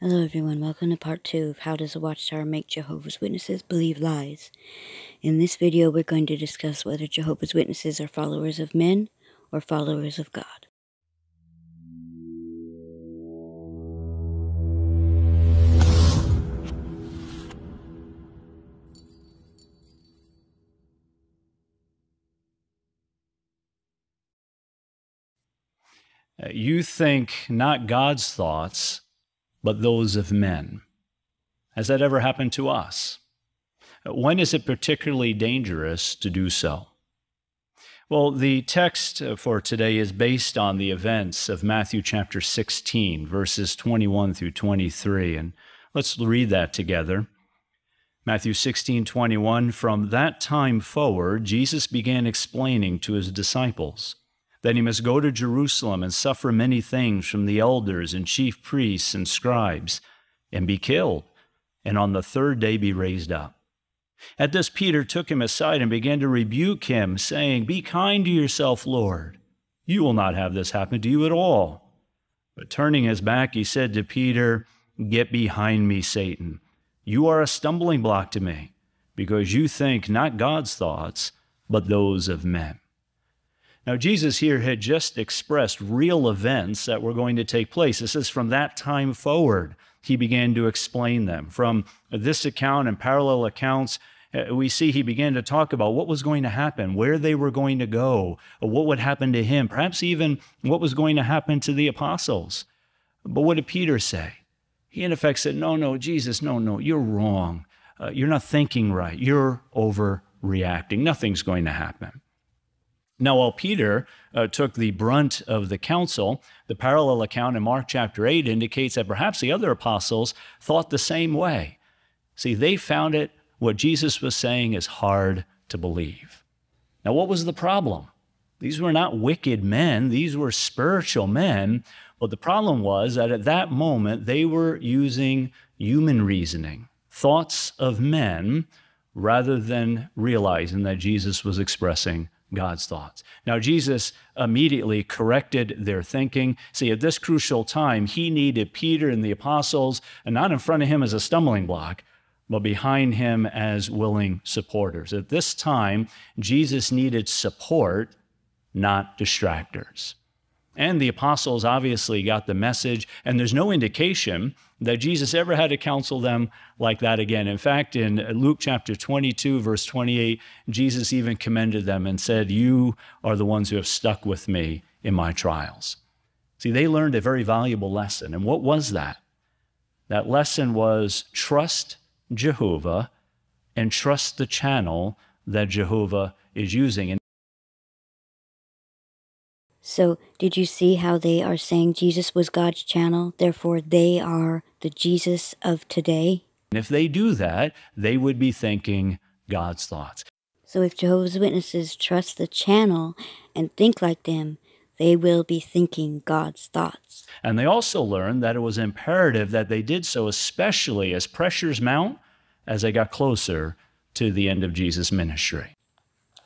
Hello, everyone. Welcome to part two of How Does a Watchtower Make Jehovah's Witnesses Believe Lies? In this video, we're going to discuss whether Jehovah's Witnesses are followers of men or followers of God. Uh, you think not God's thoughts but those of men. Has that ever happened to us? When is it particularly dangerous to do so? Well, the text for today is based on the events of Matthew chapter 16, verses 21 through 23. And let's read that together. Matthew 16, 21. From that time forward, Jesus began explaining to his disciples that he must go to Jerusalem and suffer many things from the elders and chief priests and scribes, and be killed, and on the third day be raised up. At this, Peter took him aside and began to rebuke him, saying, Be kind to yourself, Lord. You will not have this happen to you at all. But turning his back, he said to Peter, Get behind me, Satan. You are a stumbling block to me, because you think not God's thoughts, but those of men. Now, Jesus here had just expressed real events that were going to take place. This is from that time forward, he began to explain them. From this account and parallel accounts, uh, we see he began to talk about what was going to happen, where they were going to go, what would happen to him, perhaps even what was going to happen to the apostles. But what did Peter say? He, in effect, said, No, no, Jesus, no, no, you're wrong. Uh, you're not thinking right. You're overreacting. Nothing's going to happen. Now, while Peter uh, took the brunt of the counsel, the parallel account in Mark chapter 8 indicates that perhaps the other apostles thought the same way. See, they found it, what Jesus was saying, is hard to believe. Now, what was the problem? These were not wicked men, these were spiritual men. But the problem was that at that moment, they were using human reasoning, thoughts of men, rather than realizing that Jesus was expressing God's thoughts. Now, Jesus immediately corrected their thinking. See, at this crucial time, he needed Peter and the apostles, and not in front of him as a stumbling block, but behind him as willing supporters. At this time, Jesus needed support, not distractors. And the apostles obviously got the message, and there's no indication that Jesus ever had to counsel them like that again. In fact, in Luke chapter 22, verse 28, Jesus even commended them and said, You are the ones who have stuck with me in my trials. See, they learned a very valuable lesson. And what was that? That lesson was trust Jehovah and trust the channel that Jehovah is using. So, did you see how they are saying Jesus was God's channel, therefore they are the Jesus of today? And if they do that, they would be thinking God's thoughts. So, if Jehovah's Witnesses trust the channel and think like them, they will be thinking God's thoughts. And they also learned that it was imperative that they did so, especially as pressures mount as they got closer to the end of Jesus' ministry.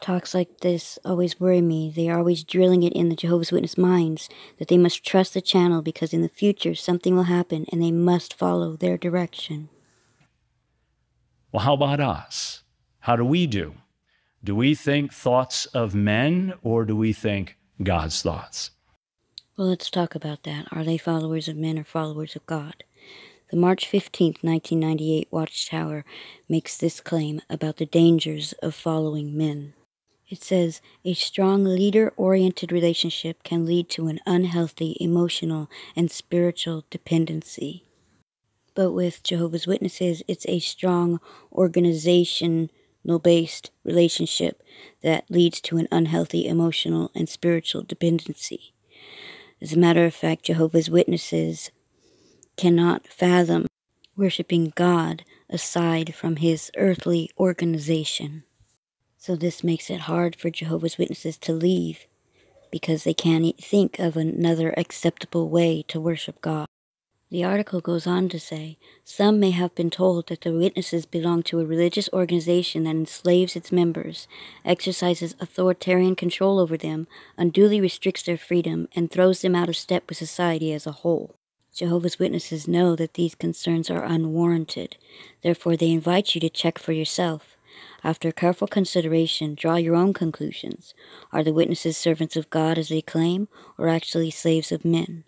Talks like this always worry me. They are always drilling it in the Jehovah's Witness minds that they must trust the channel because in the future something will happen and they must follow their direction. Well, how about us? How do we do? Do we think thoughts of men or do we think God's thoughts? Well, let's talk about that. Are they followers of men or followers of God? The March 15, 1998 Watchtower makes this claim about the dangers of following men. It says a strong leader oriented relationship can lead to an unhealthy emotional and spiritual dependency. But with Jehovah's Witnesses, it's a strong organizational based relationship that leads to an unhealthy emotional and spiritual dependency. As a matter of fact, Jehovah's Witnesses cannot fathom worshiping God aside from his earthly organization. So this makes it hard for Jehovah's Witnesses to leave because they can't think of another acceptable way to worship God. The article goes on to say some may have been told that the witnesses belong to a religious organization that enslaves its members, exercises authoritarian control over them, unduly restricts their freedom, and throws them out of step with society as a whole. Jehovah's Witnesses know that these concerns are unwarranted. Therefore, they invite you to check for yourself. After careful consideration, draw your own conclusions. Are the witnesses servants of God as they claim, or actually slaves of men?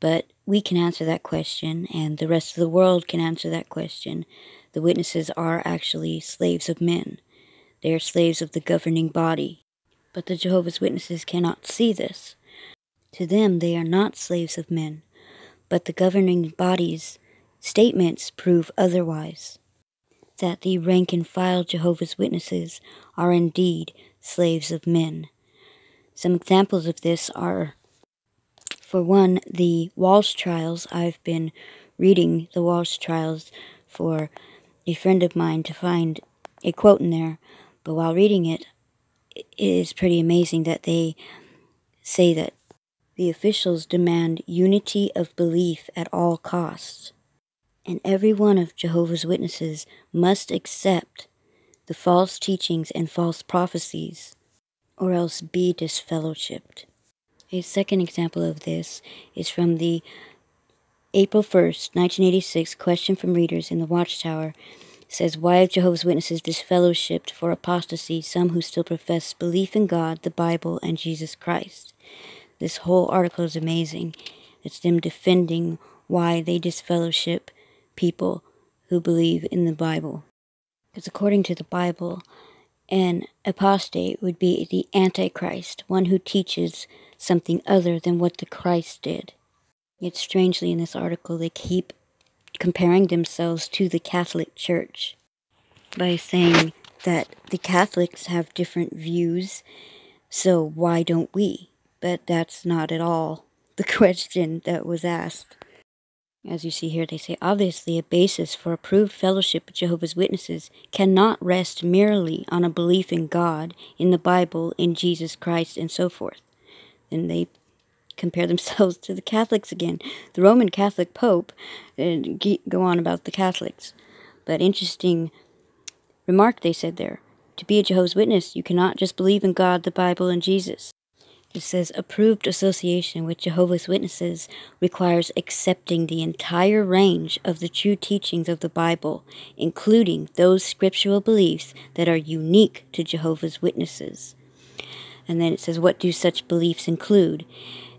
But we can answer that question, and the rest of the world can answer that question. The witnesses are actually slaves of men. They are slaves of the governing body. But the Jehovah's Witnesses cannot see this. To them, they are not slaves of men but the governing body's statements prove otherwise. That the rank and file Jehovah's Witnesses are indeed slaves of men. Some examples of this are, for one, the Walsh trials. I've been reading the Walsh trials for a friend of mine to find a quote in there, but while reading it, it is pretty amazing that they say that the officials demand unity of belief at all costs, and every one of Jehovah's Witnesses must accept the false teachings and false prophecies, or else be disfellowshipped. A second example of this is from the April 1st, 1986 question from readers in the Watchtower says, Why have Jehovah's Witnesses disfellowshipped for apostasy some who still profess belief in God, the Bible, and Jesus Christ? This whole article is amazing. It's them defending why they disfellowship people who believe in the Bible. Because according to the Bible, an apostate would be the Antichrist, one who teaches something other than what the Christ did. Yet, strangely, in this article, they keep comparing themselves to the Catholic Church by saying that the Catholics have different views, so why don't we? but that's not at all the question that was asked. As you see here, they say obviously a basis for approved fellowship with Jehovah's Witnesses cannot rest merely on a belief in God, in the Bible, in Jesus Christ, and so forth. Then they compare themselves to the Catholics again. The Roman Catholic Pope, and go on about the Catholics. But interesting remark they said there. To be a Jehovah's Witness, you cannot just believe in God, the Bible, and Jesus. It says approved association with Jehovah's Witnesses requires accepting the entire range of the true teachings of the Bible, including those scriptural beliefs that are unique to Jehovah's Witnesses. And then it says, What do such beliefs include?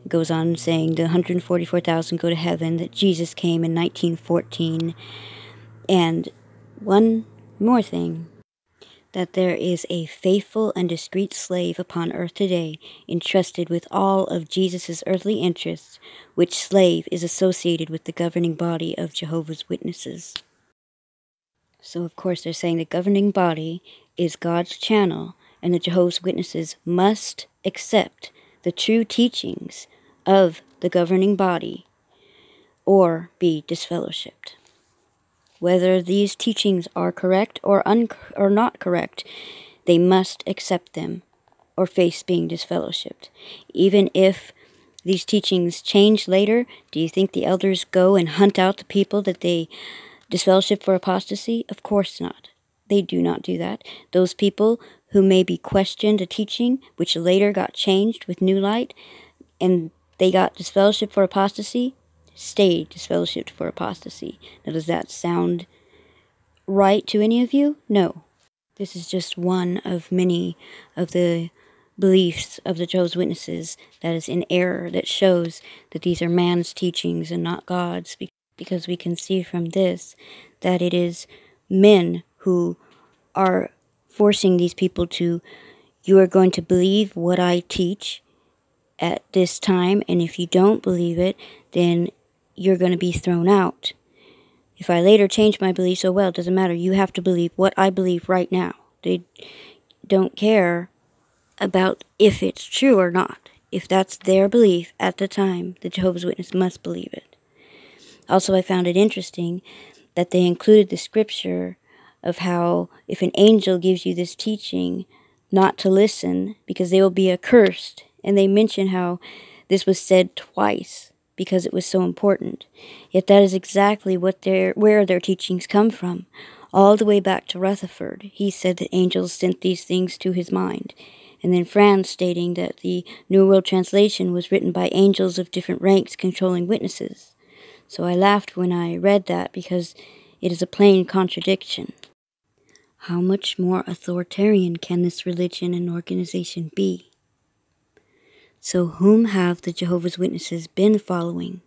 It goes on saying the 144,000 go to heaven, that Jesus came in 1914. And one more thing that there is a faithful and discreet slave upon earth today, entrusted with all of Jesus' earthly interests, which slave is associated with the governing body of Jehovah's Witnesses. So, of course, they're saying the governing body is God's channel, and the Jehovah's Witnesses must accept the true teachings of the governing body or be disfellowshipped whether these teachings are correct or, un- or not correct, they must accept them or face being disfellowshipped. Even if these teachings change later, do you think the elders go and hunt out the people that they disfellowship for apostasy? Of course not. They do not do that. Those people who maybe questioned a teaching which later got changed with new light and they got disfellowship for apostasy, stayed disfellowshipped for apostasy. Now, does that sound right to any of you? No. This is just one of many of the beliefs of the Jehovah's Witnesses that is in error, that shows that these are man's teachings and not God's, because we can see from this that it is men who are forcing these people to, you are going to believe what I teach at this time, and if you don't believe it, then you're going to be thrown out. If I later change my beliefs, oh well, it doesn't matter. You have to believe what I believe right now. They don't care about if it's true or not. If that's their belief at the time, the Jehovah's Witness must believe it. Also, I found it interesting that they included the scripture of how if an angel gives you this teaching, not to listen because they will be accursed. And they mention how this was said twice because it was so important. Yet that is exactly what their where their teachings come from. All the way back to Rutherford, he said that angels sent these things to his mind. And then Franz stating that the New World Translation was written by angels of different ranks controlling witnesses. So I laughed when I read that because it is a plain contradiction. How much more authoritarian can this religion and organization be? So, whom have the Jehovah's Witnesses been following?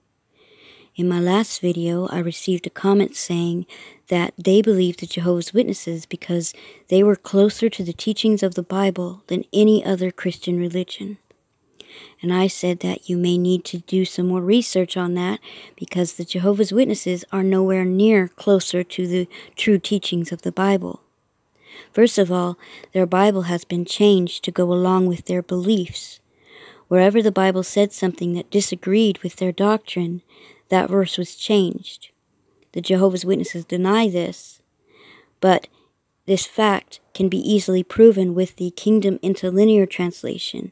In my last video, I received a comment saying that they believe the Jehovah's Witnesses because they were closer to the teachings of the Bible than any other Christian religion. And I said that you may need to do some more research on that because the Jehovah's Witnesses are nowhere near closer to the true teachings of the Bible. First of all, their Bible has been changed to go along with their beliefs. Wherever the Bible said something that disagreed with their doctrine, that verse was changed. The Jehovah's Witnesses deny this, but this fact can be easily proven with the Kingdom Interlinear translation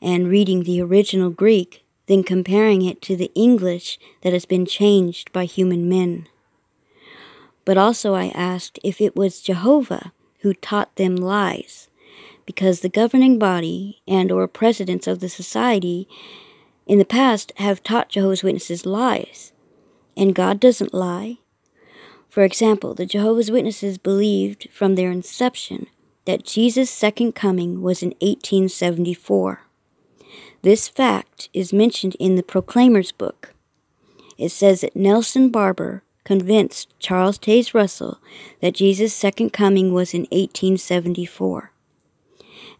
and reading the original Greek, then comparing it to the English that has been changed by human men. But also I asked if it was Jehovah who taught them lies, because the governing body and or presidents of the society in the past have taught Jehovah's Witnesses lies, and God doesn't lie. For example, the Jehovah's Witnesses believed from their inception that Jesus' second coming was in 1874. This fact is mentioned in the Proclaimer's book. It says that Nelson Barbour convinced Charles Taze Russell that Jesus' second coming was in 1874.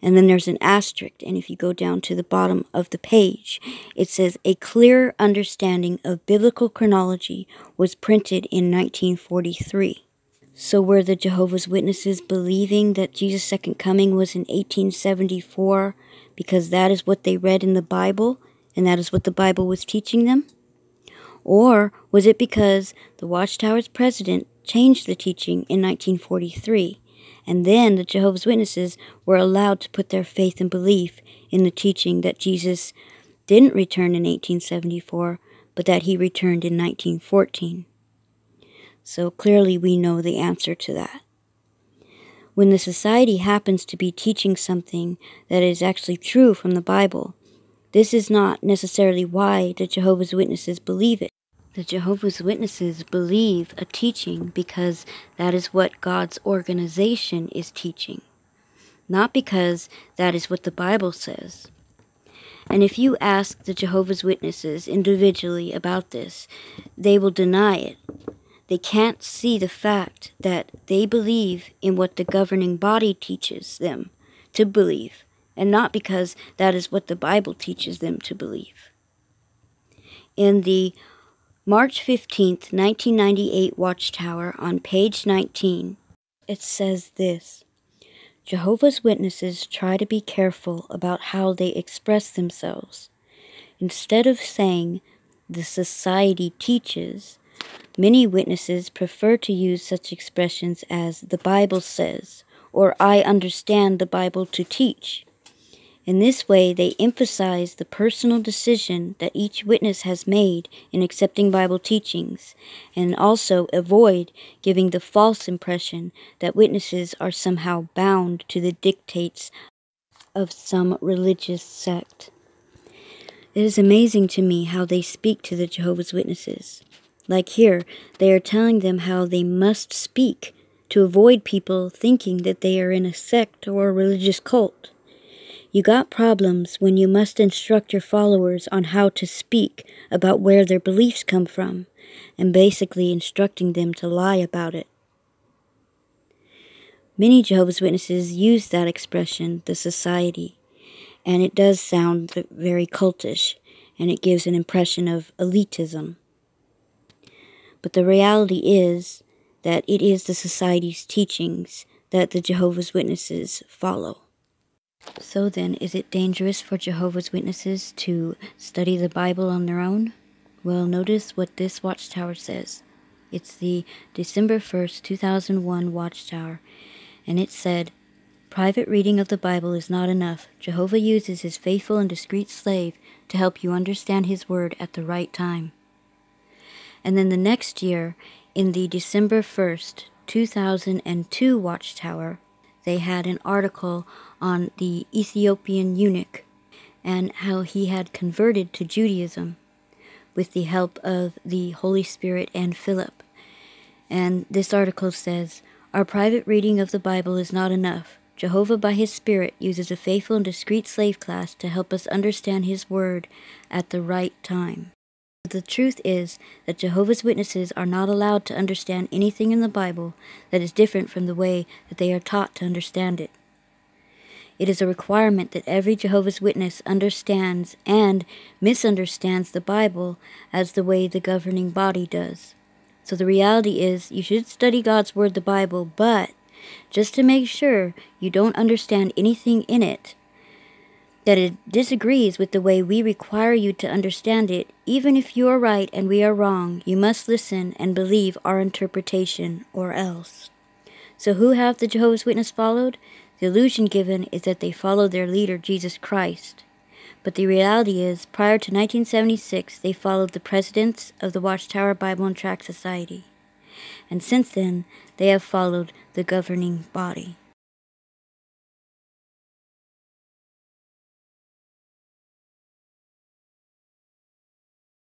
And then there's an asterisk, and if you go down to the bottom of the page, it says a clear understanding of biblical chronology was printed in 1943. So were the Jehovah's Witnesses believing that Jesus' second coming was in 1874 because that is what they read in the Bible and that is what the Bible was teaching them? Or was it because the Watchtower's president changed the teaching in 1943 and then the Jehovah's Witnesses were allowed to put their faith and belief in the teaching that Jesus didn't return in 1874, but that he returned in 1914. So clearly we know the answer to that. When the society happens to be teaching something that is actually true from the Bible, this is not necessarily why the Jehovah's Witnesses believe it. The Jehovah's Witnesses believe a teaching because that is what God's organization is teaching, not because that is what the Bible says. And if you ask the Jehovah's Witnesses individually about this, they will deny it. They can't see the fact that they believe in what the governing body teaches them to believe, and not because that is what the Bible teaches them to believe. In the March 15th, 1998 Watchtower on page 19. It says this Jehovah's Witnesses try to be careful about how they express themselves. Instead of saying, the society teaches, many witnesses prefer to use such expressions as the Bible says or I understand the Bible to teach. In this way, they emphasize the personal decision that each witness has made in accepting Bible teachings, and also avoid giving the false impression that witnesses are somehow bound to the dictates of some religious sect. It is amazing to me how they speak to the Jehovah's Witnesses. Like here, they are telling them how they must speak to avoid people thinking that they are in a sect or a religious cult. You got problems when you must instruct your followers on how to speak about where their beliefs come from, and basically instructing them to lie about it. Many Jehovah's Witnesses use that expression, the society, and it does sound very cultish, and it gives an impression of elitism. But the reality is that it is the society's teachings that the Jehovah's Witnesses follow. So then, is it dangerous for Jehovah's Witnesses to study the Bible on their own? Well, notice what this watchtower says. It's the December 1st, 2001 watchtower, and it said, Private reading of the Bible is not enough. Jehovah uses his faithful and discreet slave to help you understand his word at the right time. And then the next year, in the December 1st, 2002 watchtower, they had an article on the Ethiopian eunuch and how he had converted to Judaism with the help of the Holy Spirit and Philip. And this article says, Our private reading of the Bible is not enough. Jehovah, by his Spirit, uses a faithful and discreet slave class to help us understand his word at the right time. The truth is that Jehovah's Witnesses are not allowed to understand anything in the Bible that is different from the way that they are taught to understand it. It is a requirement that every Jehovah's Witness understands and misunderstands the Bible as the way the governing body does. So the reality is, you should study God's Word, the Bible, but just to make sure you don't understand anything in it, that it disagrees with the way we require you to understand it, even if you are right and we are wrong, you must listen and believe our interpretation, or else. So, who have the Jehovah's Witness followed? The illusion given is that they followed their leader, Jesus Christ. But the reality is, prior to 1976, they followed the presidents of the Watchtower Bible and Tract Society. And since then, they have followed the governing body.